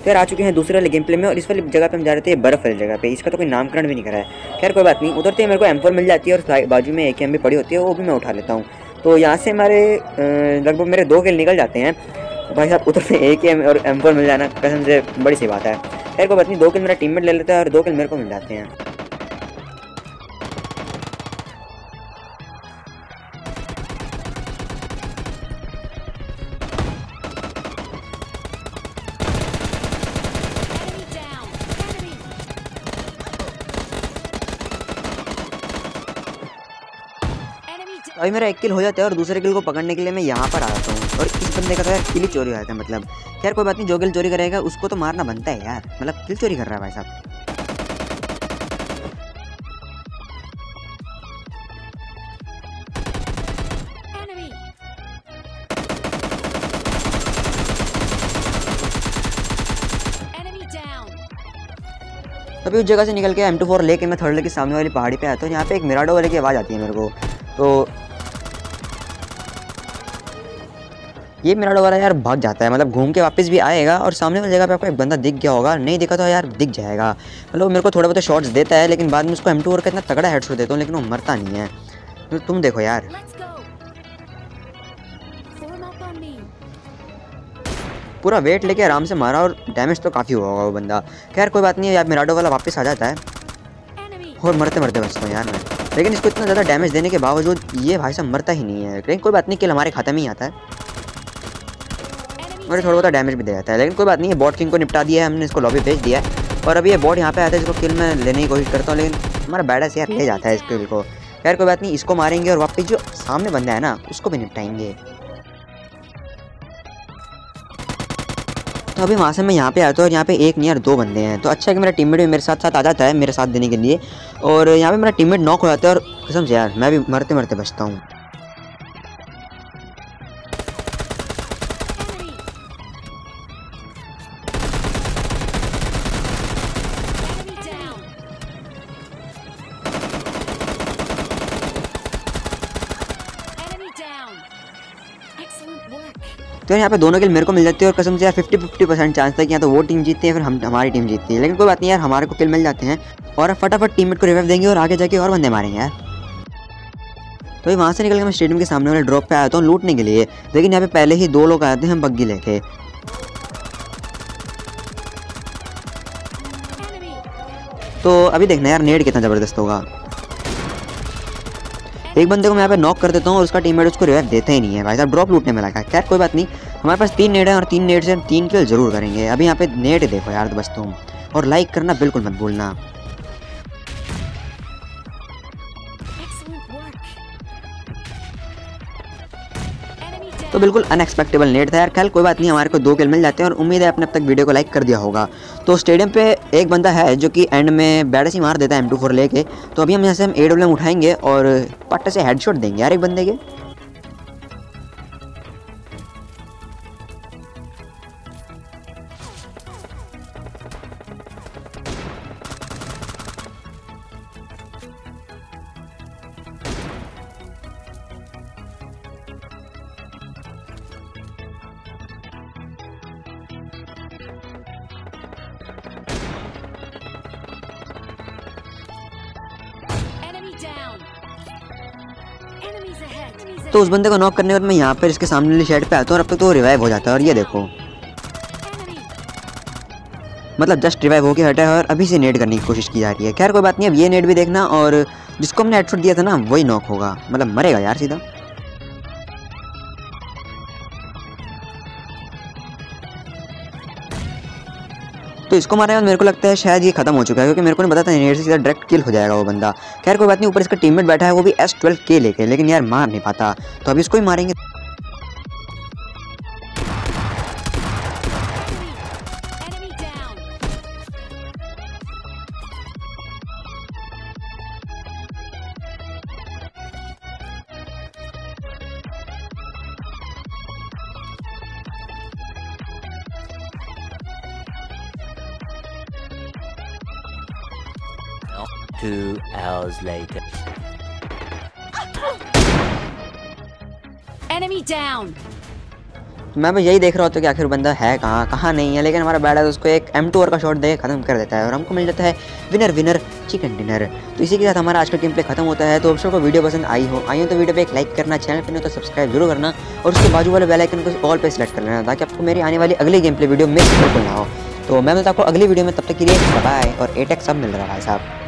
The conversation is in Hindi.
तो यार आ चुके हैं दूसरे वाले गेम प्ले में और इस वाली जगह पे हम जा रहे थे बर्फ़ वाली जगह पे। इसका तो कोई नामकरण भी नहीं करा है। खैर, कोई बात नहीं। उधरते मेरे को एम मिल जाती है और बाजू में एक एम पड़ी होती है, वो भी मैं उठा लेता हूँ। तो यहाँ से हमारे लगभग मेरे दो गेल निकल जाते हैं। भाई साहब, उधर से एक एम और एम मिल जाना कसम से बड़ी सी बात है। खैर, कोई बात नहीं। दो किल मेरा टीममेट ले लेता है और दो किल मेरे को मिल जाते हैं। अभी मेरा एक किल हो जाता है और दूसरे किल को पकड़ने के लिए मैं यहाँ पर आ जाता हूँ। और इस बंदे का तो यार किल ही चोरी हो जाता है मतलब। यार कोई बात नहीं जो किल चोरी करेगा उसको तो मारना बनता है यार। मतलब किल चोरी कर रहा है भाई साहब। अभी उस जगह से निकल के एम टू फोर लेके मैं थर्ड लेके सामने वाली पहाड़ी पे आता हूँ यहाँ पे एक मिराडो वाले की आवाज़ आती है मेरे को। तो ये मिराडो वाला यार भाग जाता है। मतलब घूम के वापस भी आएगा और सामने वाली जगह पे आपको एक बंदा दिख गया होगा। नहीं दिखा तो यार दिख जाएगा। मतलब वो मेरे को थोड़ा बहुत शॉट्स देता है लेकिन बाद में उसको एम टू फोर का इतना तगड़ा हेडशॉट देता हूँ लेकिन वो मरता नहीं है। तो तुम देखो यार. पूरा वेट लेके आराम से मारा और डैमेज तो काफ़ी हुआ होगा वो बंदा। खैर कोई बात नहीं है यार मिराडो वाला वापस आ जाता है। और मरते मरते बचता हूँ यार मैं। लेकिन इसको इतना ज़्यादा डैमेज देने के बावजूद ये भाई साहब मरता ही नहीं है। लेकिन कोई बात नहीं किल हमारे खाते में ही आता है। ये थोड़ा बहुत डैमेज भी दे जाता है। लेकिन कोई बात नहीं है बॉट किंग को निपटा दिया है, हमने इसको लॉबी भेज दिया है। और अभी ये बॉट यहाँ पे आता है इसको किल मैं लेने की कोशिश करता हूँ, लेकिन हमारा बैडस यार ले जाता है इस किल को। खैर, कोई बात नहीं, इसको मारेंगे और वापस जो सामने बंदा है ना, उसको भी निपटाएँगे। तो अभी वहाँ से मैं यहाँ पे आता हूँ और यहाँ पे एक नहीं, यार दो बंदे हैं। तो अच्छा है कि मेरा टीममेट भी मेरे साथ साथ आ जाता है, मेरे साथ देने के लिए। और यहाँ पे मेरा टीममेट नॉक हो जाता है और कसम से यार, मैं भी मरते मरते बचता हूँ। तो यहाँ पे दोनों किल मेरे को मिल जाती है और कसम से यार फिफ्टी फिफ्टी परसेंट चांस था कि या तो वो टीम जीतती है, फिर हम, हमारी टीम जीतती है। लेकिन कोई बात नहीं यार, हमारे को किल मिल जाते हैं और फटाफट टीममेट को रिवाइव देंगे और आगे जाके और बंदे मारेंगे यार। तो वहाँ से निकल के मैं स्टेडियम के सामने वाले ड्रॉप पे आया हूँ लूटने के लिए। लेकिन यहाँ पे पहले ही दो लोग आए थे हम बग्गी लेके। तो अभी देखना यार, नेट कितना ज़बरदस्त होगा। एक बंदे को मैं यहाँ पे नॉक कर देता हूँ और उसका टीममेट उसको रिवाइव देते ही नहीं है। भाई साहब ड्रॉप लूटने में लगा खैर, कोई बात नहीं। हमारे पास तीन नेट है और तीन नेट से हम तीन किल ज़रूर करेंगे। अभी यहाँ पे नेट देखो यार बस तुम और लाइक करना बिल्कुल मत भूलना। तो बिल्कुल अनएक्सपेक्टेबल नेट था यार। खैर, कोई बात नहीं, हमारे को दो किल मिल जाते हैं और उम्मीद है अपने अब तक वीडियो को लाइक कर दिया होगा। तो स्टेडियम पे एक बंदा है जो कि एंड में बैड से मार देता है एम टू फोर लेके। तो अभी हम यहाँ से हम ए डब्ल्यू उठाएँगे और पट्टे से हेडशॉट देंगे यार एक बंदे के। तो उस बंदे को नॉक करने के बाद मैं यहाँ पर इसके सामने वाली शेड पे आता हूँ और अब तक तो रिवाइव हो जाता है और ये देखो। मतलब जस्ट रिवाइव होकर हटा है और अभी से नेट करने की कोशिश की जा रही है। खैर, कोई बात नहीं, अब ये नेट भी देखना और जिसको हमने हेडशॉट दिया था ना, वही नॉक होगा। मतलब मरेगा यार सीधा। तो इसको मारने बाद मेरे को लगता है शायद ये खत्म हो चुका है, क्योंकि मेरे को नहीं पता था नेट से सीधा डायरेक्ट किल हो जाएगा वो बंदा। खैर, कोई बात नहीं, ऊपर इसका टीममेट बैठा है, वो भी एस ट्वेल्व के लेके, लेकिन यार मार नहीं पाता। तो अभी इसको ही मारेंगे। Two hours later. Enemy down. तो मैं भी यही देख रहा होता कि आखिर बंदा है कहाँ कहाँ नहीं है लेकिन हमारा बैड है उसको एक एम टू का शॉट दे खत्म कर देता है और हमको मिल जाता है विनर विनर चिकन डिनर तो इसी के साथ हमारा आज का गेम प्ले खत्म होता है तो आप को वीडियो पसंद आई हो आई हो तो वीडियो पे एक लाइक करना चैनल पर नहीं तो सब्सक्राइब ज़रूर करना और उसके बाजू वाले बेल आइकन को ऑल पे सेलेक्ट कर लेना ताकि आपको मेरी आने वाली अगली गेम प्ले वीडियो मिस बिल्कुल ना हो तो मैं मिलता आपको अगली वीडियो में तब तक के लिए बाय और एटेक सब मिल रहा है भाई साहब